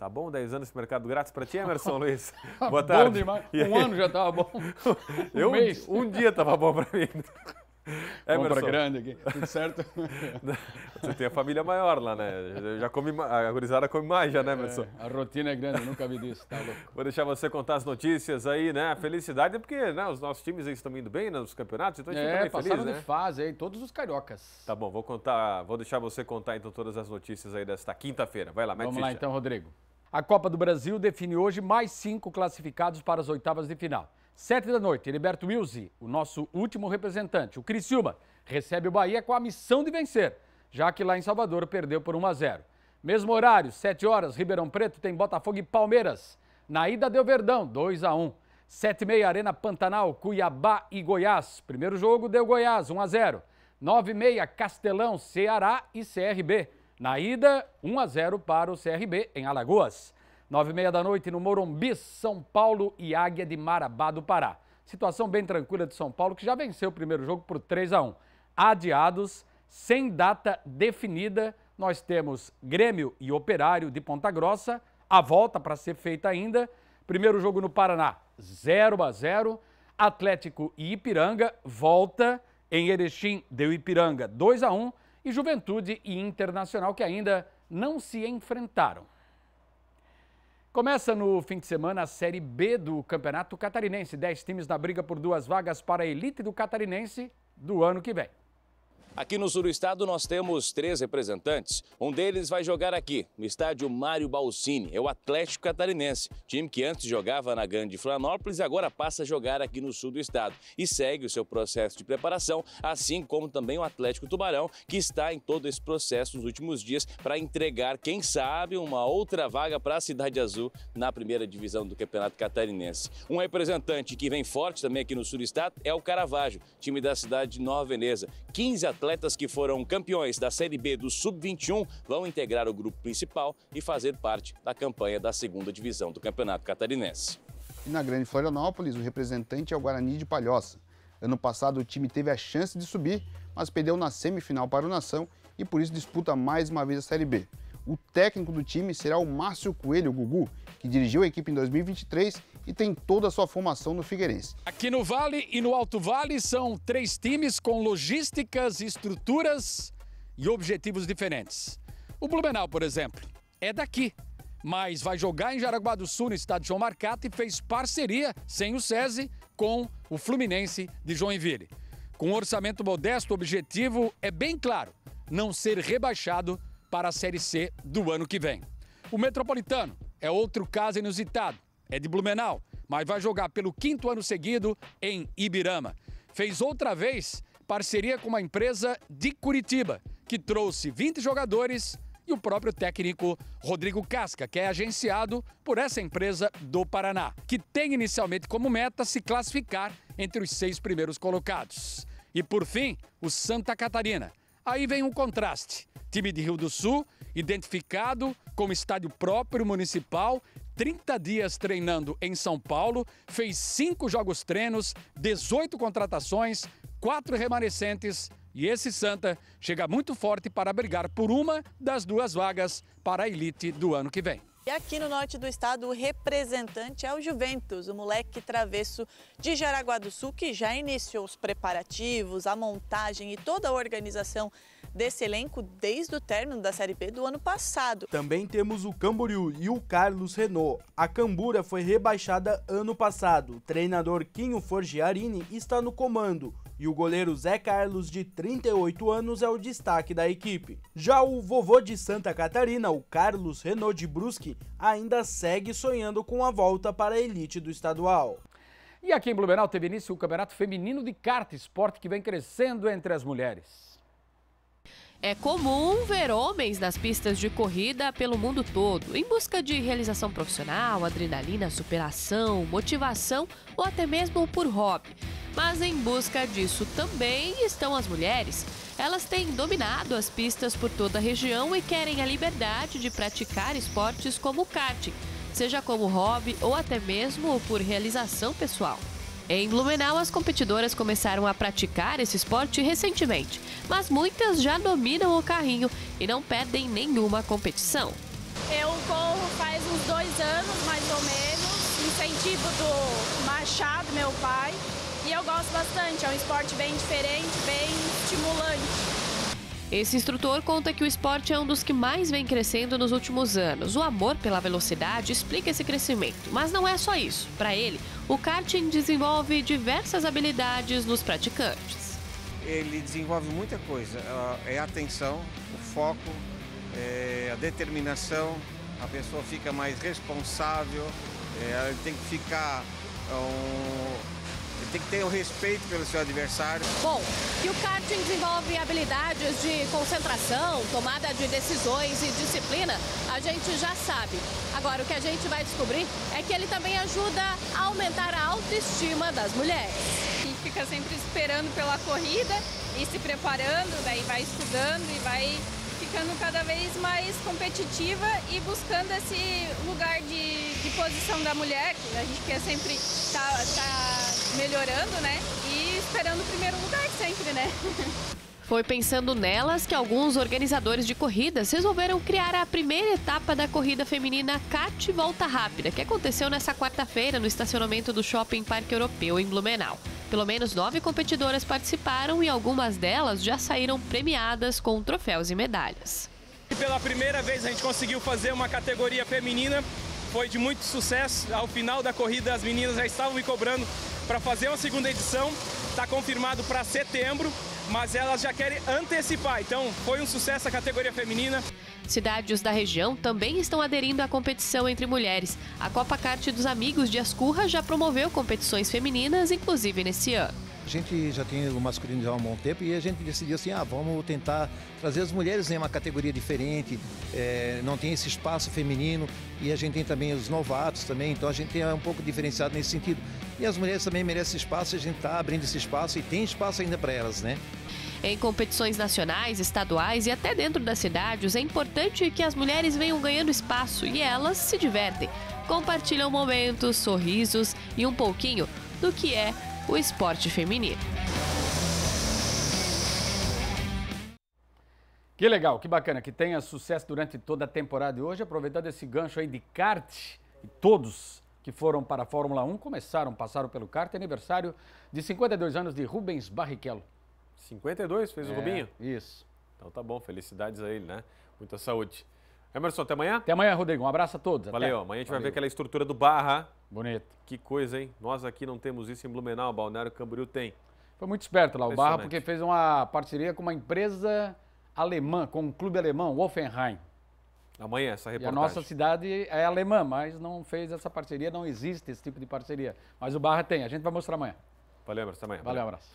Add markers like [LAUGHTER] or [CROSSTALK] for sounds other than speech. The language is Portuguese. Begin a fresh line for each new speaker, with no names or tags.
Tá bom? 10 anos de mercado grátis para ti, Emerson [LAUGHS] Luiz?
Boa tarde. bom demais. Um ano já estava bom. [LAUGHS]
Um Eu, mês. Um, dia estava bom para mim.
Compra grande aqui, tudo certo? [LAUGHS]
Você tem a família maior lá, né? Já come, a gurizada come mais já, né, Emerson?
É, a rotina é grande, nunca vi disso, tá louco.
Vou deixar você contar as notícias aí, né? A felicidade é porque né, os nossos times estão indo bem nos campeonatos, então a gente
é,
fica
passaram
feliz,
de
né?
fase aí, todos os cariocas.
Tá bom, vou contar, vou deixar você contar então todas as notícias aí desta quinta-feira. Vai lá,
Vamos
ficha.
lá então, Rodrigo. A Copa do Brasil define hoje mais cinco classificados para as oitavas de final. Sete da noite, Heriberto Wilson, o nosso último representante, o Criciúma, recebe o Bahia com a missão de vencer, já que lá em Salvador perdeu por 1 a 0. Mesmo horário, 7 horas, Ribeirão Preto tem Botafogo e Palmeiras. Na ida deu Verdão, 2 a 1. 7 e meia, Arena Pantanal, Cuiabá e Goiás. Primeiro jogo deu Goiás, 1 a 0. 9 e meia, Castelão, Ceará e CRB. Na ida, 1 a 0 para o CRB em Alagoas. 9 e meia da noite no Morumbi, São Paulo e Águia de Marabá do Pará. Situação bem tranquila de São Paulo, que já venceu o primeiro jogo por 3 a 1 adiados, sem data definida. Nós temos Grêmio e Operário de Ponta Grossa, a volta para ser feita ainda. Primeiro jogo no Paraná, 0 a 0. Atlético e Ipiranga, volta em Erechim, deu Ipiranga 2 a 1 e Juventude e Internacional que ainda não se enfrentaram. Começa no fim de semana a Série B do Campeonato Catarinense. Dez times na briga por duas vagas para a elite do Catarinense do ano que vem.
Aqui no sul do estado nós temos três representantes. Um deles vai jogar aqui, no estádio Mário Balsini, é o Atlético Catarinense, time que antes jogava na Grande Florianópolis e agora passa a jogar aqui no sul do estado e segue o seu processo de preparação, assim como também o Atlético Tubarão, que está em todo esse processo nos últimos dias para entregar, quem sabe, uma outra vaga para a Cidade Azul na primeira divisão do Campeonato Catarinense. Um representante que vem forte também aqui no sul do estado é o Caravaggio, time da cidade de Nova Veneza. 15 atletas atletas que foram campeões da Série B do Sub-21 vão integrar o grupo principal e fazer parte da campanha da segunda divisão do Campeonato Catarinense.
E na Grande Florianópolis, o representante é o Guarani de Palhoça. Ano passado, o time teve a chance de subir, mas perdeu na semifinal para o Nação e por isso disputa mais uma vez a Série B. O técnico do time será o Márcio Coelho Gugu, que dirigiu a equipe em 2023 e tem toda a sua formação no Figueirense.
Aqui no Vale e no Alto Vale são três times com logísticas, estruturas e objetivos diferentes. O Blumenau, por exemplo, é daqui, mas vai jogar em Jaraguá do Sul, no estado de João Marcato, e fez parceria, sem o SESI, com o Fluminense de Joinville. Com um orçamento modesto, o objetivo é bem claro, não ser rebaixado para a Série C do ano que vem. O Metropolitano é outro caso inusitado. É de Blumenau, mas vai jogar pelo quinto ano seguido em Ibirama. Fez outra vez parceria com uma empresa de Curitiba, que trouxe 20 jogadores e o próprio técnico Rodrigo Casca, que é agenciado por essa empresa do Paraná, que tem inicialmente como meta se classificar entre os seis primeiros colocados. E por fim, o Santa Catarina. Aí vem um contraste. Time de Rio do Sul, identificado como estádio próprio municipal, 30 dias treinando em São Paulo, fez cinco jogos treinos, 18 contratações, quatro remanescentes e esse Santa chega muito forte para brigar por uma das duas vagas para a elite do ano que vem.
E aqui no norte do estado, o representante é o Juventus, o moleque travesso de Jaraguá do Sul, que já iniciou os preparativos, a montagem e toda a organização desse elenco desde o término da Série B do ano passado.
Também temos o Camboriú e o Carlos Renault. A Cambura foi rebaixada ano passado. O treinador Quinho Forgiarini está no comando e o goleiro Zé Carlos, de 38 anos, é o destaque da equipe. Já o vovô de Santa Catarina, o Carlos Renault de Brusque, ainda segue sonhando com a volta para a elite do estadual.
E aqui em Blumenau teve início o Campeonato Feminino de Kart, esporte que vem crescendo entre as mulheres.
É comum ver homens nas pistas de corrida pelo mundo todo, em busca de realização profissional, adrenalina, superação, motivação ou até mesmo por hobby. Mas em busca disso também estão as mulheres. Elas têm dominado as pistas por toda a região e querem a liberdade de praticar esportes como o karting, seja como hobby ou até mesmo por realização pessoal. Em Blumenau, as competidoras começaram a praticar esse esporte recentemente, mas muitas já dominam o carrinho e não perdem nenhuma competição.
Eu corro faz uns dois anos, mais ou menos, incentivo do Machado, meu pai, e eu gosto bastante. É um esporte bem diferente, bem estimulante.
Esse instrutor conta que o esporte é um dos que mais vem crescendo nos últimos anos. O amor pela velocidade explica esse crescimento, mas não é só isso. Para ele, o karting desenvolve diversas habilidades nos praticantes.
Ele desenvolve muita coisa, é a atenção, o foco, é a determinação, a pessoa fica mais responsável, é, tem que ficar um, tem que ter o respeito pelo seu adversário.
Bom, que o karting desenvolve habilidades de concentração, tomada de decisões e disciplina, a gente já sabe. Agora, o que a gente vai descobrir é que ele também ajuda a aumentar a autoestima das mulheres.
E fica sempre esperando pela corrida e se preparando, daí vai estudando e vai ficando cada vez mais competitiva e buscando esse lugar de, de posição da mulher, que a gente quer sempre estar tá, tá melhorando, né? E esperando o primeiro lugar sempre, né? [LAUGHS]
Foi pensando nelas que alguns organizadores de corridas resolveram criar a primeira etapa da corrida feminina Cat Volta Rápida, que aconteceu nessa quarta-feira no estacionamento do Shopping Parque Europeu em Blumenau. Pelo menos nove competidoras participaram e algumas delas já saíram premiadas com troféus e medalhas.
E pela primeira vez a gente conseguiu fazer uma categoria feminina, foi de muito sucesso. Ao final da corrida, as meninas já estavam me cobrando para fazer uma segunda edição. Está confirmado para setembro mas elas já querem antecipar. Então, foi um sucesso a categoria feminina.
Cidades da região também estão aderindo à competição entre mulheres. A Copa Kart dos Amigos de Ascurra já promoveu competições femininas, inclusive nesse ano.
A gente já tem o masculino já há um bom tempo e a gente decidiu assim, ah, vamos tentar trazer as mulheres em uma categoria diferente, é, não tem esse espaço feminino e a gente tem também os novatos também, então a gente é um pouco diferenciado nesse sentido. E as mulheres também merecem espaço, a gente está abrindo esse espaço e tem espaço ainda para elas, né?
Em competições nacionais, estaduais e até dentro das cidades, é importante que as mulheres venham ganhando espaço e elas se divertem. Compartilham momentos, sorrisos e um pouquinho do que é o esporte feminino.
Que legal, que bacana, que tenha sucesso durante toda a temporada. E hoje, aproveitando esse gancho aí de kart, e todos que foram para a Fórmula 1 começaram, passaram pelo kart, aniversário de 52 anos de Rubens Barrichello.
52 fez é, o Rubinho?
Isso.
Então tá bom, felicidades a ele, né? Muita saúde. Emerson, até amanhã?
Até amanhã, Rodrigo. Um abraço a todos.
Valeu.
Até.
Amanhã a gente Valeu. vai ver aquela estrutura do Barra.
Bonito.
Que coisa, hein? Nós aqui não temos isso em Blumenau, Balneário Camboriú tem.
Foi muito esperto lá o Barra, porque fez uma parceria com uma empresa alemã, com um clube alemão, Wolfenheim.
Amanhã essa reportagem.
E a nossa cidade é alemã, mas não fez essa parceria, não existe esse tipo de parceria. Mas o Barra tem, a gente vai mostrar amanhã.
Valeu, até amanhã.
Valeu. abraço.